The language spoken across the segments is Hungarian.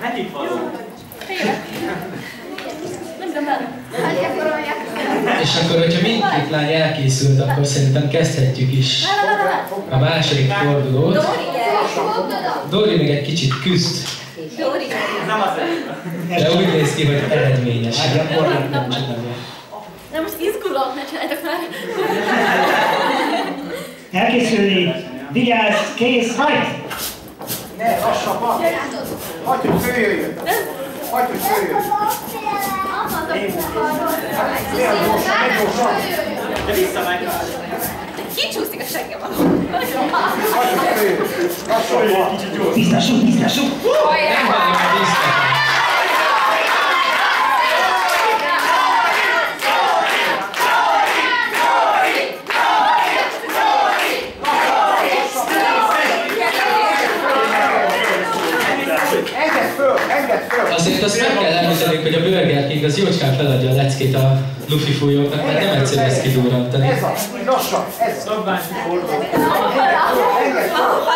Nekik való. És akkor, hogyha mindkét lány elkészült, akkor szerintem kezdhetjük is a második fordulót. Dori meg egy kicsit küzd, Nem az de úgy néz ki, hogy eredményes. De most izgulok, ne csináljátok már. Elkészülni, vigyázz, kész, hajt! Ne, lassabban! Hogy följöjjön! Hogy följöjjön! Milyen gyorsan, ne gyorsan! De visszamegy. Kicsúszik a seggem. Hagyd, hogy följöjjön! Lassabban! Tisztássuk, tisztássuk! Nem hallom a díszlet. Engedd föl, engedd föl! Azért azt meg kell említenünk, hogy a Burger King az jócskán feladja a leckét a lufi fújóknak, mert nem egyszerű ezt kidurrantani. Ez az, lassan, ez. Szabványi forduló. Engedd föl!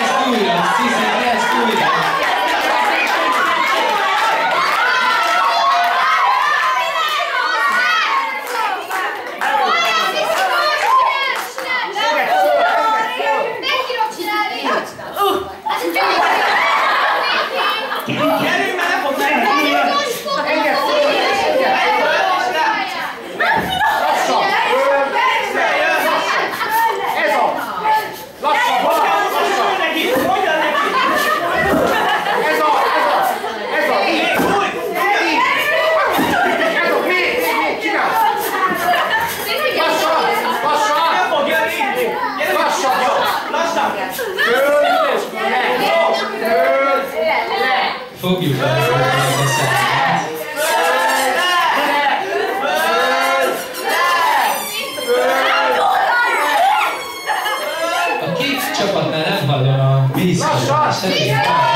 Ezt újra, Szizi, ezt újra. Gyerünk, mert nem fog menni. Engedd föl! Engedd Lassan! Föl! Ez az! Lassabban! Lassan! Hogy neki? Hogyan neki? Ez az! Ez az! Ez az! Még úgy! Így! Ez az! Még! Még! Még! Csinálj! Lassan! Lassan! Nem fog jönni. Gyerünk. Lassan! Jó, Lassan. Föl! Le! Föl! Le! Fogjuk a. A két csapatnál nem hallom a vízkapot,